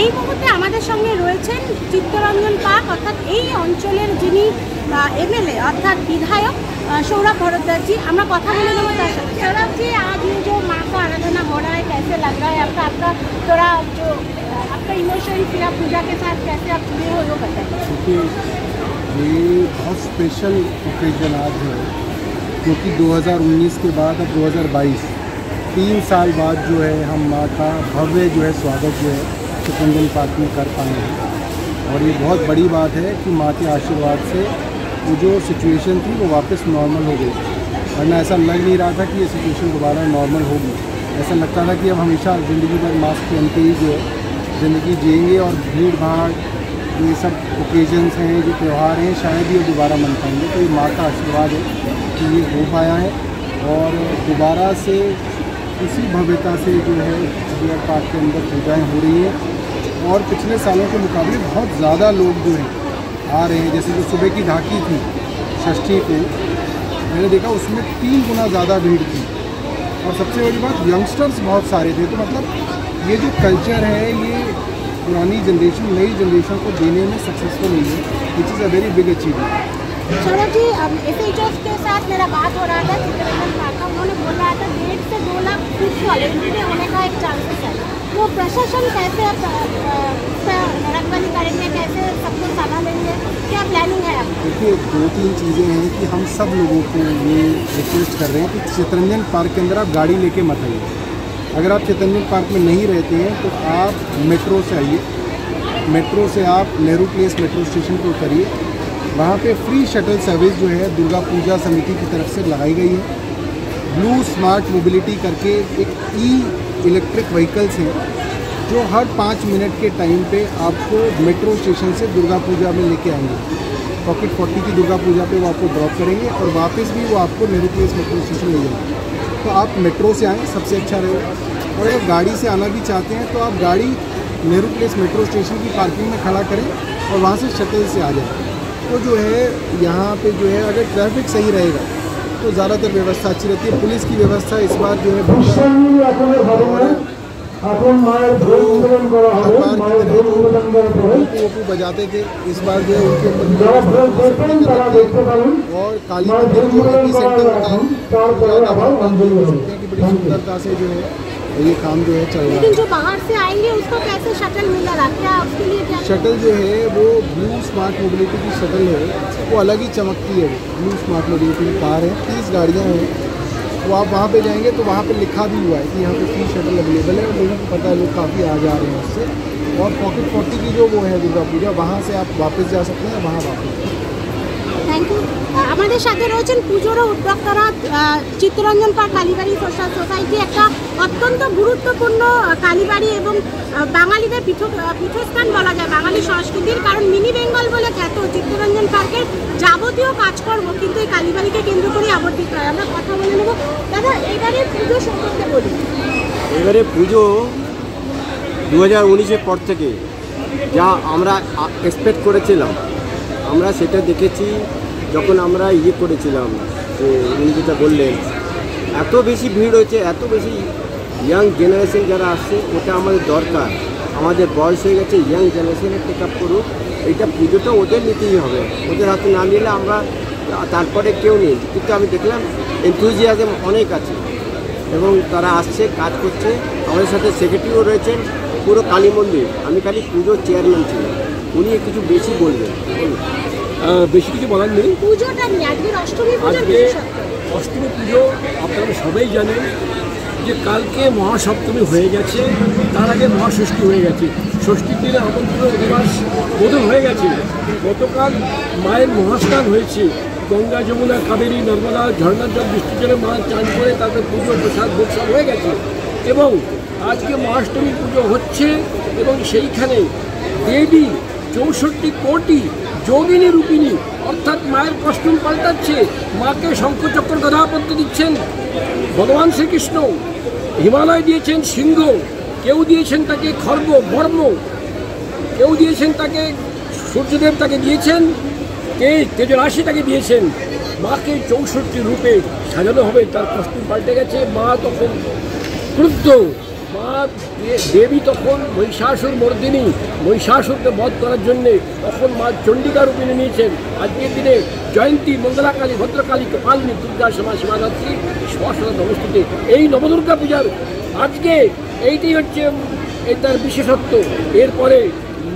এই মুহূর্তে আমাদের সঙ্গে রয়েছেন চিত্তরঞ্জন পাক অর্থাৎ এই অঞ্চলের যিনি এমএলএ অর্থাৎ বিধায়ক सौरभ भरद्वाज जी हमारा कथा बोले सौरभ जी आज ये जो माँ का आराधना हो रहा है कैसे लग रहा है आपका आपका थोड़ा जो आपका इमोशन किया पूजा के साथ कैसे आप जुड़े हो जो बताए ये बहुत स्पेशल ओकेजन आज है क्योंकि 2019 के बाद अब 2022 तीन साल बाद जो है हम माँ का भव्य जो है स्वागत जो है चिकंजन पार्क में कर पाए हैं। और ये बहुत बड़ी बात है कि माँ के आशीर्वाद से वो जो सिचुएशन थी, वो वापस नॉर्मल हो गई। वरना ऐसा लग नहीं रहा था कि ये सिचुएशन दोबारा नॉर्मल होगी। ऐसा लगता था कि अब हमेशा ज़िंदगी भर मास्क पहन के ही जो है, ज़िंदगी जिएँगे और भीड़ भाड़ ये सब ओकेजन्स हैं, जो त्यौहार हैं, शायद ये दोबारा मन पाएँगे। तो ये माँ का आशीर्वाद है कि ये हो पाया है और दोबारा से उसी भव्यता से जो है पार्क के अंदर पूजाएँ हो रही हैं। और पिछले सालों के मुकाबले बहुत ज़्यादा लोग जो हैं आ रहे हैं, जैसे जो सुबह की ढाकी थी, षष्ठी को, मैंने देखा उसमें तीन गुना ज़्यादा भीड़ थी। और सबसे बड़ी बात यंगस्टर्स बहुत सारे थे तो मतलब ये जो कल्चर है, ये पुरानी जनरेशन नई जनरेशन को देने में सक्सेसफुल हुई है which is a very big achievement Saurabh ji S H के साथ मेरा बात हो रहा था चित्ररंजन का उन्होंने बोल रहा था डेढ़ से दो लाख फुटफॉल इनके होने का एक चांसेस है। वो प्रशासन कैसे रखवाली करेंगे, कैसे सबको संभालेंगे क्या प्लानिंग है? देखिए दो तीन चीज़ें हैं कि हम सब लोगों को ये रिक्वेस्ट कर रहे हैं कि चितरंजन पार्क के अंदर आप गाड़ी लेके मत आइए। अगर आप चितरंजन पार्क में नहीं रहते हैं तो आप मेट्रो से आइए। मेट्रो से आप नेहरू प्लेस मेट्रो स्टेशन पर उतरिए। वहाँ पे फ्री शटल सर्विस जो है, दुर्गा पूजा समिति की तरफ़ से लगाई गई है। ब्लू स्मार्ट मोबिलिटी करके एक ई इलेक्ट्रिक व्हीकल्स हैं, जो हर पाँच मिनट के टाइम पे आपको मेट्रो स्टेशन से दुर्गा पूजा में लेके आएँगे। पॉकेट फोर्टी की दुर्गा पूजा पे वो आपको ड्रॉप करेंगे और वापस भी वो आपको नेहरू प्लेस मेट्रो स्टेशन ले जाएँगे। तो आप मेट्रो से आएँ, सबसे अच्छा रहेगा और अगर गाड़ी से आना भी चाहते हैं तो आप गाड़ी नेहरू प्लेस मेट्रो स्टेशन की पार्किंग में खड़ा करें और वहाँ से शटल से आ जाए। तो जो है, यहाँ पे जो है, अगर ट्रैफ़िक सही रहेगा तो ज़्यादातर व्यवस्था अच्छी रहती है। पुलिस की व्यवस्था इस बार जो है अखबार बजाते थे। इस बार जो है उनके ऊपर और काली मंदिर जो बड़ी सुंदरता से जो है ये काम जो है चल रहा है। लेकिन जो बाहर से आएँगे उसको कैसे शटल मिलेगा क्या उसके लिए क्या शटल जो है वो ब्लू स्मार्ट मोबिलिटी की शटल है। वो अलग ही चमकती है। ब्लू स्मार्ट मोबिलिटी की कार है। तीस गाड़ियाँ हैं। तो आप वहाँ पे जाएँगे तो वहाँ पे लिखा भी हुआ है कि यहाँ पे फ्री शटल अवेलेबल है। और लोगों को पता है लोग काफ़ी आ जा रहे हैं उससे। और पॉकेट फोर्टी की जो वो है दुर्गा पूजा वहाँ से आप वापस जा सकते हैं वहाँ वापस। ইউ আমাদের সাথে রয়েছেন পুজোরও উদ্যোক্তারা Chittaranjan park Kalibari social society একটা অত্যন্ত গুরুত্বপূর্ণ কালীবাড়ি এবং বাঙালিদের আহ, পীঠস্থান বলা যায় বাঙালি সংস্কৃতির কারণ মিনি বেঙ্গল বলে খ্যাত চিত্তরঞ্জন পার্কের যাবতীয় কাজকর্ম কিন্তু এই কালীবাড়িকে কেন্দ্র করে আবর্তিত হয়। আমরা কথা বলে নেব। দাদা এবারে পুজো সম্পর্কে বলি এবারে পুজো দু হাজার পর থেকে যা আমরা এক্সপেক্ট করেছিলাম আমরা সেটা দেখেছি যখন আমরা ইয়ে করেছিলাম, যে উনি বললেন, এত বেশি ভিড় হয়েছে, এত বেশি ইয়াং জেনারেশন যারা আসছে, ওটা আমাদের দরকার। আমাদের বয়স হয়ে গেছে ইয়াং জেনারেশনে টেক আপ করুক। এইটা পুজোটা ওদের নিতেই হবে। ওদের হাতে না নিলে আমরা তারপরে কেউ নেই। কিন্তু আমি দেখলাম এনথুজিয়াজম অনেক আছে। এবং তারা আসছে, কাজ করছে। আমাদের সাথে সেক্রেটারিও রয়েছেন, পুরো কালী মন্দির। আমি খালি পুজোর চেয়ারম্যান ছিলাম। উনি কিছু বেশি বলবেন। বেশি কিছু বলার নেই। পুজোটা নিয়ে আজকের অষ্টমী পুজোর আজকে অষ্টমী পুজো আপনারা সবাই জানেন যে কালকে মহাসপ্তমী হয়ে গেছে তার আগে মহাষষ্ঠী হয়ে গেছে। ষষ্ঠীর দিনে আমন্ত্রণ দিবস বোধন হয়ে গেছে গতকাল মায়ের মহাস্নান হয়েছে। গঙ্গা যমুনা কাবেরী নর্মদা ঝর্ণার জল বৃষ্টির জলে মা চান করে তাদের পুজো প্রসাদ ভোগ সব হয়ে গেছে। এবং আজকে মহাষ্টমী পুজো হচ্ছে এবং সেইখানে দেবী চৌষট্টি কোটি যোগিনী রূপিণী, অর্থাৎ মায়ের কস্টিউম পাল্টাচ্ছে, মাকে শঙ্খচক্র গদাপত্য দিচ্ছেন। ভগবান শ্রীকৃষ্ণ, হিমালয় দিয়েছেন সিংহ, কেউ দিয়েছেন তাকে খর্গ, বর্ম, কেউ দিয়েছেন তাকে সূর্যদেব তাকে দিয়েছেন, কে তেজরাশি তাকে দিয়েছেন। মাকে চৌষট্টি রূপে সাজানো হবে, তার কস্তুম পাল্টে গেছে, মা তখন ক্রুদ্ধ। মা দেবী তখন মহিষাসুর মর্দিনী, মহিষাসুরকে বধ করার জন্যে তখন মা চণ্ডিকা রূপিণী নিয়েছেন। আজকের দিনে জয়ন্তী মঙ্গলাকালী, ভদ্রকালী, কপালিনী, দুর্গা সীমা সীমাদাত্রী স্পষ্টতা নমস্তুতে এই নবদুর্গা পূজার আজকে এইটাই হচ্ছে এই তার বিশেষত্ব। এরপরে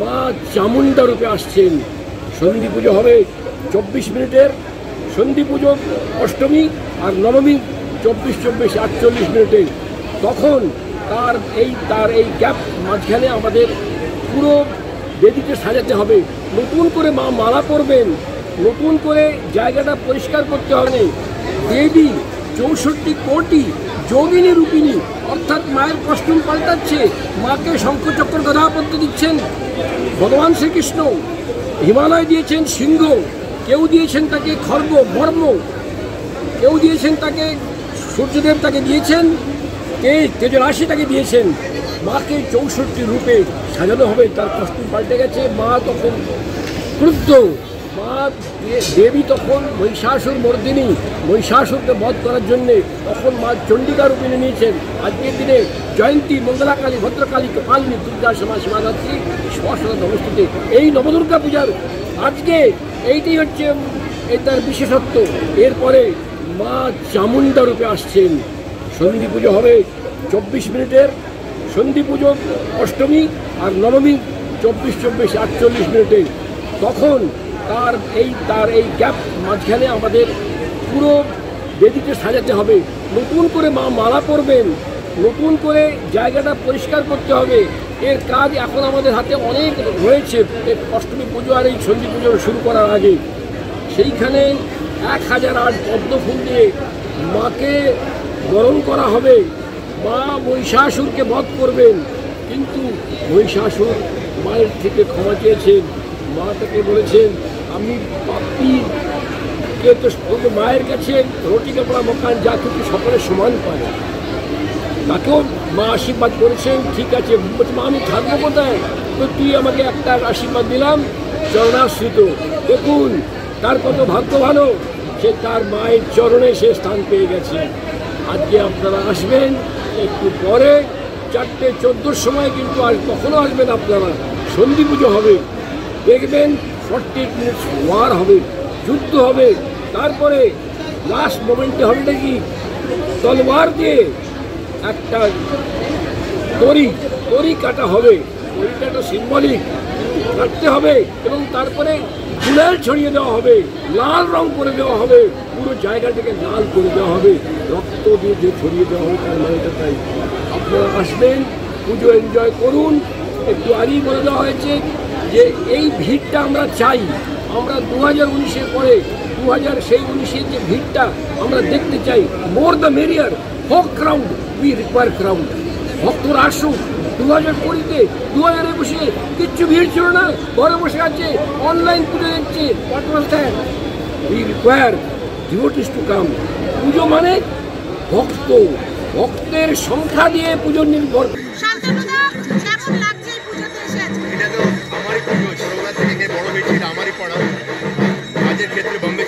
মা চামুণ্ডা রূপে আসছেন। সন্ধি পুজো হবে চব্বিশ মিনিটের। সন্ধি পুজো অষ্টমী আর নবমী চব্বিশ চব্বিশ, আটচল্লিশ মিনিটে তখন তার এই তার এই গ্যাপ মাঝখানে আমাদের পুরো বেদিকে সাজাতে হবে। নতুন করে মা মালা করবেন নতুন করে জায়গাটা পরিষ্কার করতে হবে। দেবী চৌষট্টি কোটি যোগিনী রূপিণী, অর্থাৎ মায়ের কস্টিউম পাল্টাচ্ছে, মাকে শঙ্খচক্র গধাপত্য দিচ্ছেন। ভগবান শ্রীকৃষ্ণ হিমালয় দিয়েছেন সিংহ, কেউ দিয়েছেন তাকে খর্গ বর্ম, কেউ দিয়েছেন তাকে সূর্যদেব তাকে দিয়েছেন। কে তেজরাশি তাকে দিয়েছেন? মাকে চৌষট্টি রূপে সাজানো হবে, তার কস্তুম পাল্টে গেছে। মা তখন ক্রুদ্ধ। মা দেবী তখন মহিষাসুর মর্দিনী। মহিষাসুরকে বধ করার জন্যে তখন মা চণ্ডিকা রূপিণী নিয়েছেন। আজকের দিনে জয়ন্তী, মঙ্গলাকালী, ভদ্রকালী, কপালিনী, দুর্গা সীমা সীমাদাত্রী স্পষ্টতা নমস্তুতে এই নবদুর্গা পূজার আজকে এইটাই হচ্ছে, এই তার বিশেষত্ব। এরপরে মা চামুণ্ডা রূপে আসছেন। সন্ধি পুজো হবে চব্বিশ মিনিটের। সন্ধি পুজো অষ্টমী আর নবমী চব্বিশ চব্বিশ, আটচল্লিশ মিনিটে। তখন তার এই তার এই গ্যাপ মাঝখানে আমাদের পুরো বেদিকে সাজাতে হবে। নতুন করে মা মালা করবেন নতুন করে জায়গাটা পরিষ্কার করতে হবে। এর কাজ এখন আমাদের হাতে অনেক রয়েছে। অষ্টমী পুজো আর এই সন্ধি পুজো শুরু করার আগে। সেইখানে এক হাজার আট পদ্ম ফুল দিয়ে মাকে বরণ করা হবে। মা মহিষাসুরকে বধ করবেন। কিন্তু মহিষাসুর মায়ের থেকে ক্ষমা চেয়েছেন। মা তাকে বলেছেন, আমি পাপি। কে তো মায়ের কাছে রুটি কাপড়া, মকান, যা কিছু সকলের সমান পায়। তাকেও মা আশীর্বাদ করেছেন। ঠিক আছে মা, আমি থাকব কোথায়? তো তুই আমাকে একটা আশীর্বাদ দিলাম, চরণাশ্রিত। দেখুন, তার কত ভাগ্য ভালো। সে তার মায়ের চরণে সে স্থান পেয়ে গেছে। আজকে আপনারা আসবেন, একটু পরে, চারটে, চোদ্দোর সময় কিন্তু আর কখনো আসবেন আপনারা। সন্ধি পুজো হবে। দেখবেন ফর্টি মিনিটস ওয়ার হবে, যুদ্ধ হবে। তারপরে লাস্ট মোমেন্টে হবে নাকি তলোয়ার দিয়ে একটা দড়ি তরি কাটা হবে। দড়িটা একটা সিম্বলিক কাটতে হবে এবং তারপরে গুলাল ছড়িয়ে দেওয়া হবে, লাল রং করে দেওয়া হবে, পুরো জায়গাটাকে লাল করে দেওয়া হবে, রক্ত দিয়ে যে ছড়িয়ে দেওয়া হবে তার মানেটা তাই। আপনারা আসবেন, পুজো এনজয় করুন, একটু আগেই বলে দেওয়া হয়েছে যে এই ভিড়টা আমরা চাই। আমরা দু হাজার উনিশের পরে দু হাজার সেই উনিশের যে ভিড়টা আমরা দেখতে চাই। মোর দ্য মেরিয়ার হোক ক্রাউড উই রিকোয়ার ক্রাউড ভক্তরা আসুক দু হাজার কুড়িতে দু হাজার একুশে কিচ্ছু ভিড় ছিল না। ঘরে বসে আছে অনলাইন পুজো দেখছে। What was that we require devotees to come puja মানে ভক্ত। ভক্তের সংখ্যা দিয়ে পুজো নির্ভর। আমারই পড়া। কাজের ক্ষেত্রে বম্বে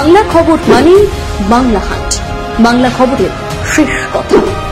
বাংলা খবর মানে বাংলা হাট। বাংলা খবরের শেষ কথা।